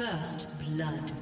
First blood.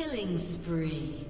Killing spree.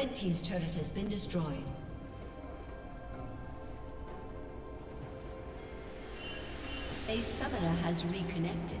Red team's turret has been destroyed. A summoner has reconnected.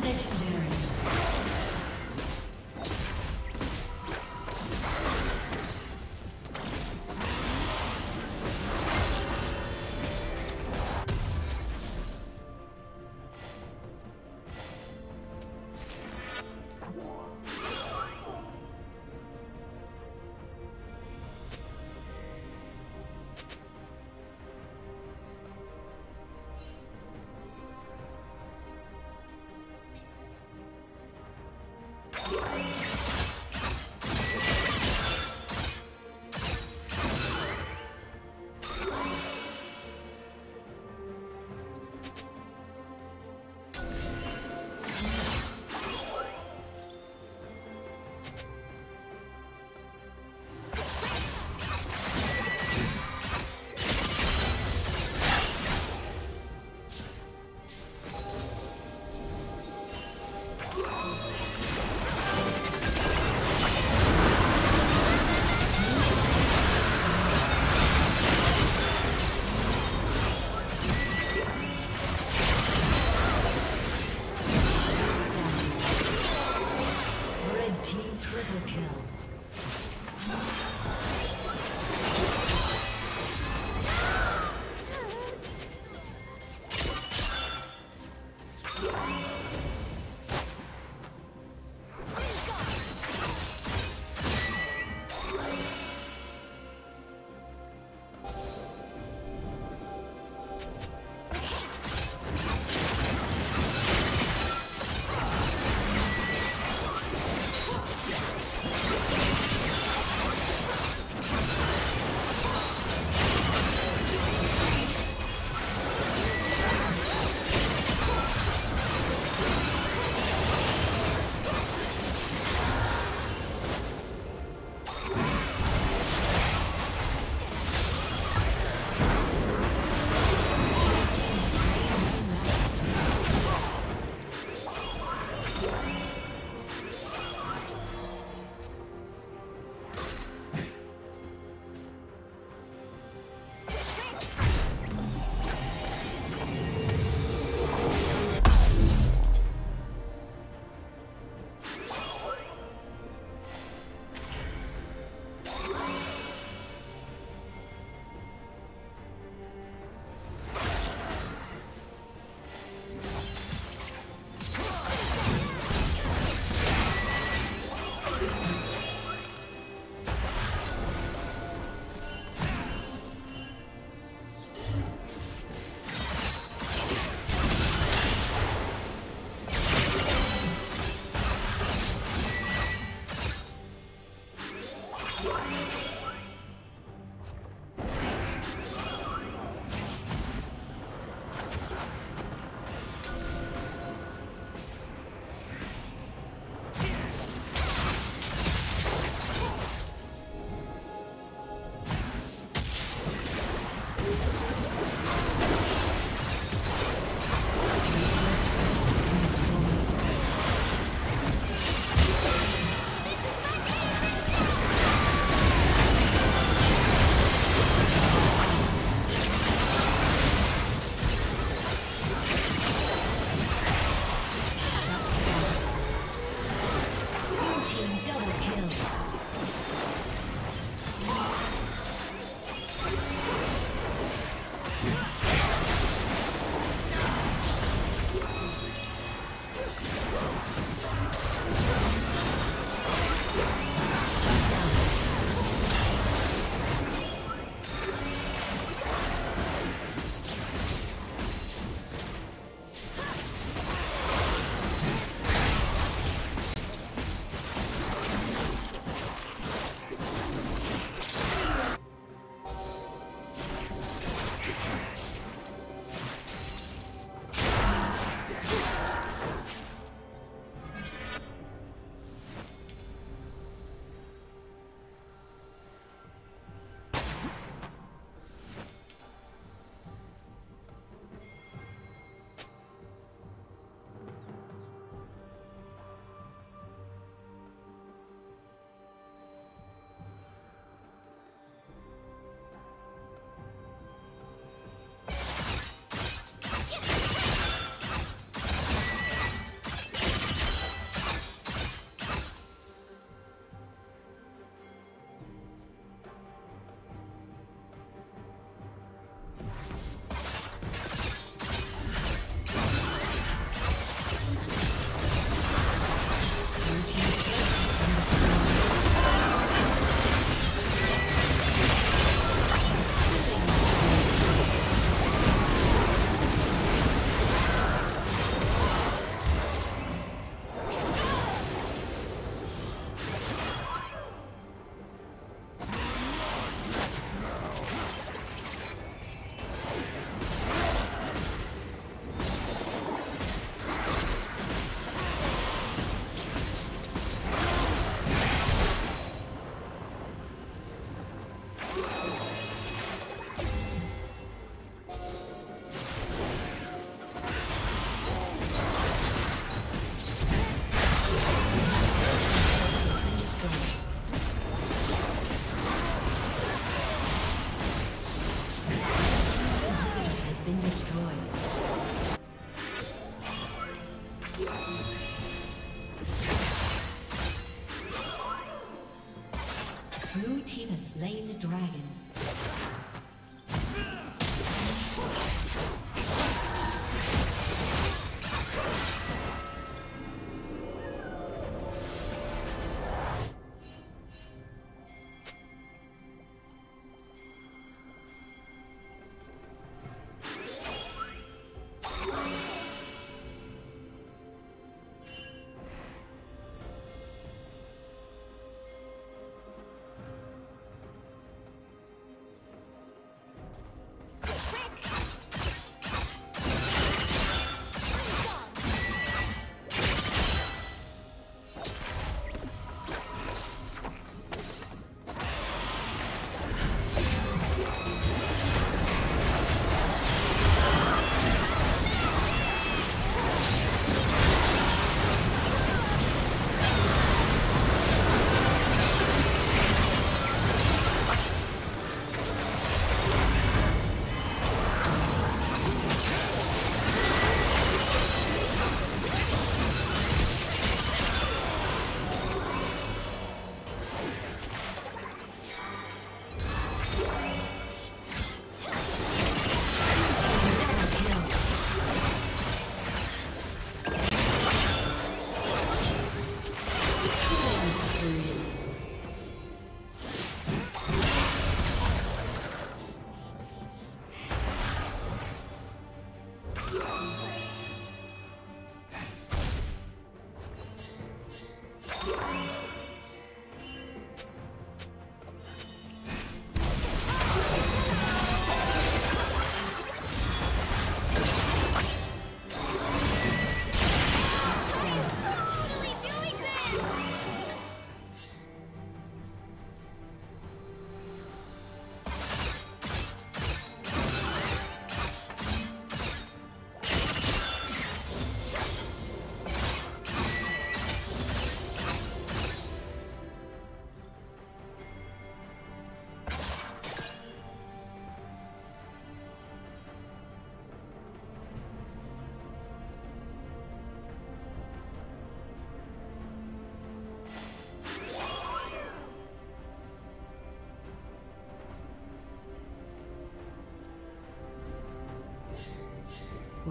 Legendary. Thank.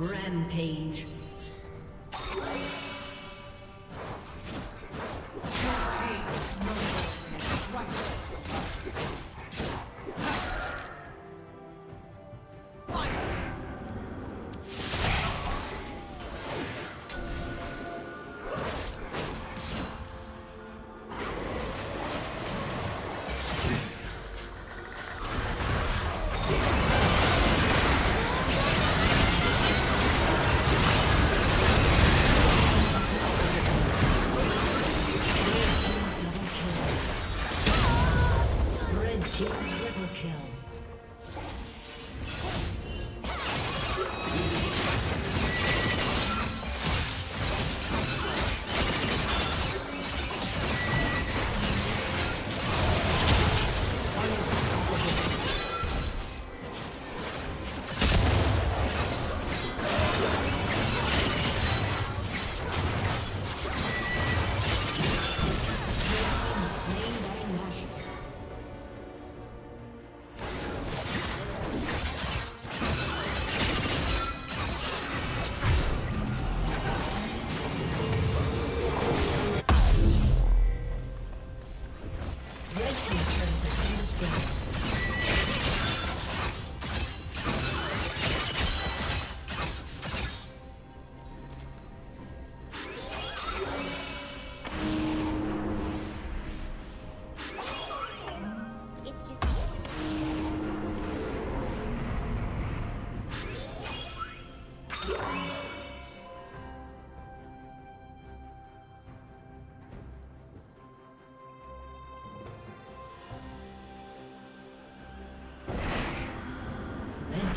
Rampage.